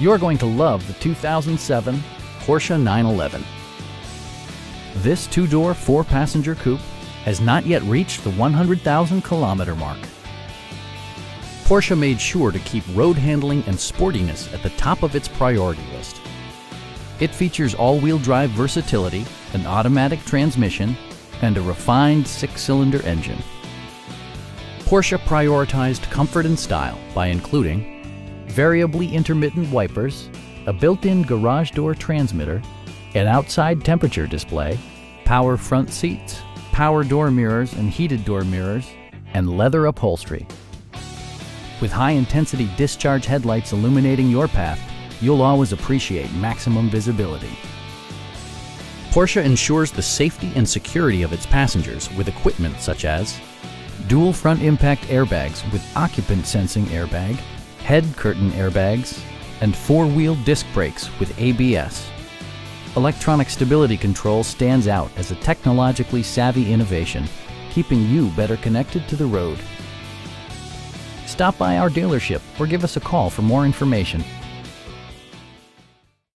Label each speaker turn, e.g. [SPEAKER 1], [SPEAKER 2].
[SPEAKER 1] You're going to love the 2007 Porsche 911. This two-door, four-passenger coupe has not yet reached the 100,000 kilometer mark. Porsche made sure to keep road handling and sportiness at the top of its priority list. It features all-wheel drive versatility, an automatic transmission, and a refined six-cylinder engine. Porsche prioritized comfort and style by including variably intermittent wipers, a built-in garage door transmitter, an outside temperature display, power front seats, power door mirrors and heated door mirrors, and leather upholstery. With high-intensity discharge headlights illuminating your path, you'll always appreciate maximum visibility. Porsche ensures the safety and security of its passengers with equipment such as dual front impact airbags with occupant sensing airbag, head curtain airbags, and four-wheel disc brakes with ABS. Electronic stability control stands out as a technologically savvy innovation, keeping you better connected to the road. Stop by our dealership or give us a call for more information